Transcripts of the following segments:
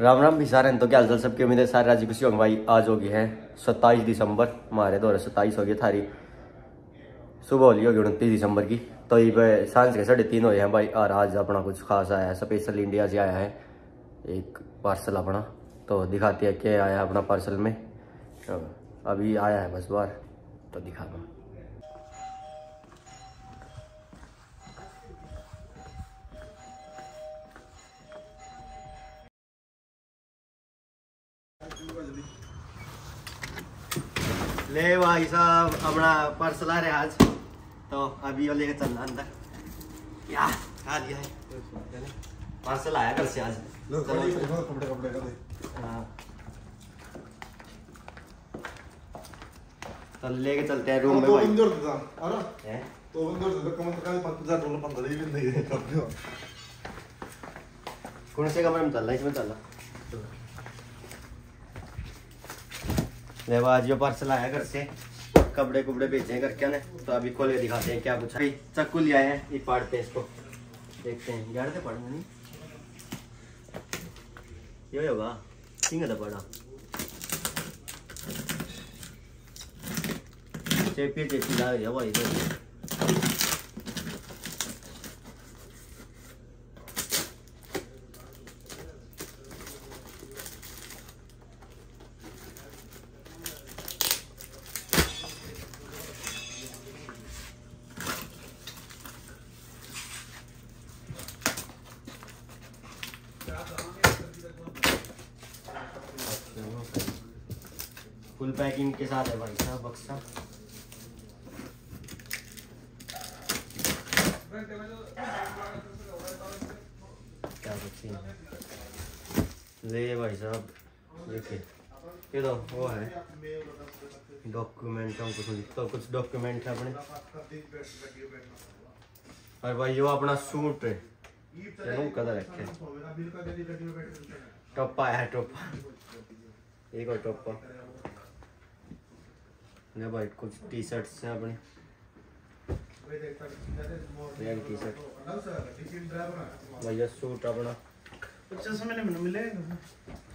राम राम भी सारे तो क्या हाल चाल सबके? उम्मीद है सारे राज्य खुशी होंगे। भाई, आज होगी है सत्ताईस दिसंबर। हमारे दो सत्ताईस हो गई थारी। सुबह होली होगी उनतीस दिसंबर की। तो ये साँझ के साढ़े तीन हो हैं भाई। और आज अपना कुछ खास आया है। स्पेशल इंडिया से आया है एक पार्सल अपना। तो दिखाते हैं क्या आया है अपना पार्सल में। तो अभी आया है बस बार। तो दिखा दूँ ले भाई साहब अपना पार्सल आ रहा है आज। तो अभी वो लेके चलना अंदर। या खा लिया है। पार्सल आया कल से आज। कपड़े कपड़े हाँ। तो लेके चलते हैं रूम में तो भाई। बंदर था अरे हैं? तो बंदर था कम से कम पाँच हज़ार डॉलर पंद्रह ही नहीं है कौन से कमरे में चल रहा है? इसमें चल रहा ले आज जो पार्सल आया घर से कपड़े कुपड़े बेचे घर क्या तो अभी खोल के दिखाते हैं क्या कुछ चक्कू लिया है, ये पाड़ते हैं इसको। देखते हैं ग्यारह से पढ़ना नहीं। ये होगा सिंह था पड़ा चेपी चेपी ला भाई फुल पैकिंग के साथ है भाई साहब बक्सा क्या बच्ची ले भाई साहब देखिए ये तो वो है। डॉक्यूमेंट कुछ तो कुछ डॉक्यूमेंट है अपने। और भाई वो अपना सूट है। चलो कदर रखे। टोपा है, टोपा। एक और टोपा। ने भाई कुछ टी शर्ट्स हैं अपने। ये टी शर्ट भैया सूट अपना।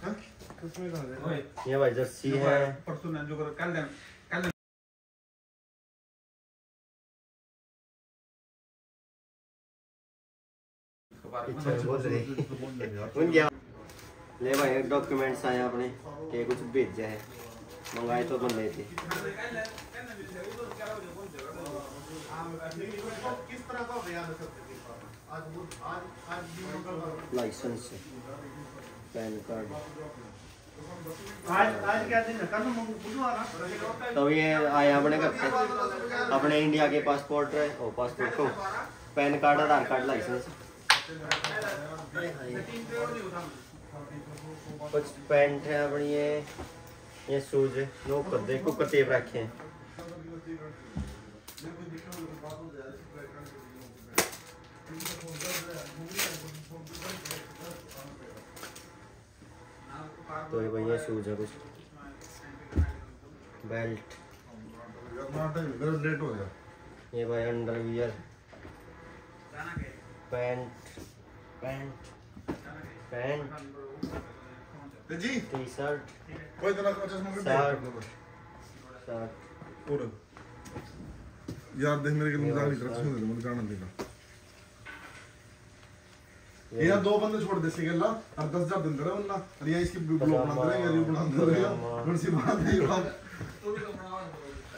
हाँ ये भाई जर्सी है। परसों ने जो कर कल दिन कल ले भाई डॉक्यूमेंट्स आए अपने के कुछ भेजे है। मंगाए तो थे आज आज भी लाइसेंस पैन कार्ड आज आज क्या दिन कल तो बुधवार तो ये आए अपने घर से। अपने इंडिया के पासपोर्ट है। ओ पासपोर्ट को PAN card Aadhaar card licence कुछ पैंट है अपनी ये शूज़ नो कर दे कुकर टेप रखे हैं। तो ये भाई, ये शूज़ है कुछ। बेल्ट। लेट हो गया ये भाई अंडरवियर पैंट। पैंट। पैंट। जी टी शर्ट कोई तरह का चश्मा कर शर्ट शर्ट पूरा यार देख मेरे के लिए मज़ाक कर सुन मुझे गाना देगा ये दो बंदे छोड़ दे सिगेला और दस हज़ार दिन रहे उन्ना। और ये इसकी ब्लॉग बना दे ये बना दे और सी बात नहीं बात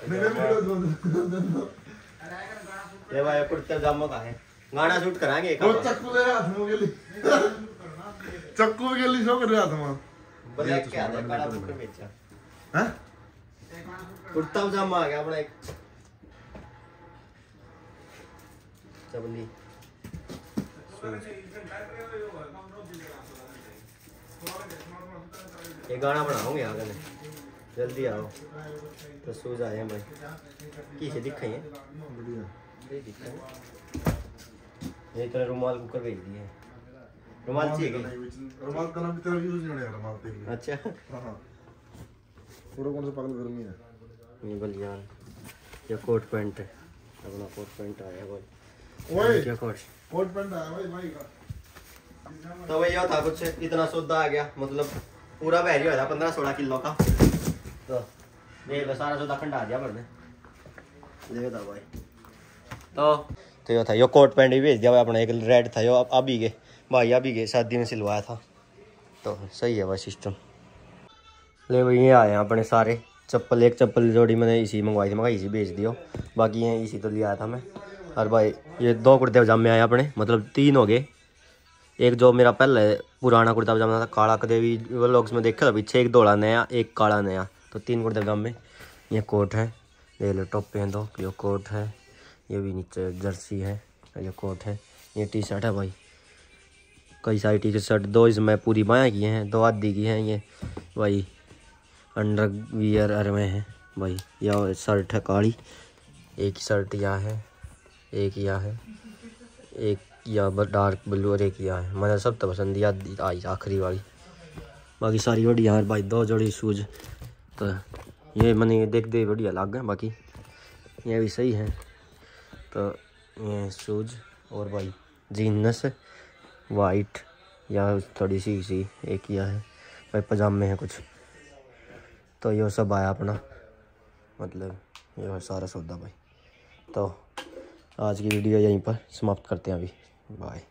मेरे। वीडियो ये भाई कुर्ता जामा का है। गाना शूट कराएँगे वो चक्कू ले हाथ में गेली। चक्कू भी गेली शो कर रहा था वहाँ कुर्ता पजामा आ गया अपना एक चबली ये गाना बनाओगे आगे में जल्दी आओ तो सो जाए भाई किसे दिखाइए बढ़िया ये ये तो रुमाल कुकर भेज दिए रुमाल चाहिए रुमाल का नाम तेरा यूज़ नहीं होगा रुमाल तेरे लिए अच्छा हाँ पूरा कौन सा पागल गर्मी है ये बलियान ये कोट पैंट है अपना कोट पैंट आया भाई ओए क्या कोट कोट पैंट आया भाई भाई का तो वही यो था कुछ इतना सौदा आ गया मतलब पूरा बैरी हो था पंद्रह सोलह किलो का। तो लो सारा सौदा खंडा दिया मैंने देखा था भाई। तो तो यो था यो कोट पैंट भी भेज दिया भाई अपना एक रेड था यो अब ही गए भाई अभी गए शादी में सिलवाया था। तो सही है भाई सिस्टम ले भाई, ये आए हैं अपने सारे। चप्पल, एक चप्पल जोड़ी मैंने इसी मंगवाई थी मैं इसी भेज दियो। बाकी ये इसी तो ले आया था मैं। और भाई, ये दो कुर्ते पजामे आए अपने मतलब तीन हो गए। एक जो मेरा पहले पुराना कुर्ता पजामा था, काला कदे भी लोग में देखा था पीछे, एक धोला नया, एक काला नया। तो तीन कुर्ते पजामे। ये कोट है देख लो टॉप पे दो, ये कोट है, ये भी नीचे जर्सी है, ये कोट है, ये टी शर्ट है भाई। कई सारी टी शर्ट, दो इसमें पूरी बायाँ की हैं, दो आधी की हैं ये। भाई, अंडर वियर अर में है। भाई, यह शर्ट है काली, एक शर्ट यहाँ है, एक यहाँ है, एक या डार्क ब्लू और एक यहाँ है। मैंने सब तो पसंद दिया आई आखिरी वाली। बाकी सारी बढ़िया है भाई, दो जोड़ी शूज़। तो ये मैंने देख दे, बढ़िया लग गए बाकी। ये भी सही है। तो ये शूज़ और भाई जीन्स। वाइट या थोड़ी सी सी एक या है। भाई पजामे हैं कुछ। तो ये सब आया अपना। मतलब ये सारा सौदा भाई। तो आज की वीडियो यहीं पर समाप्त करते हैं अभी। बाय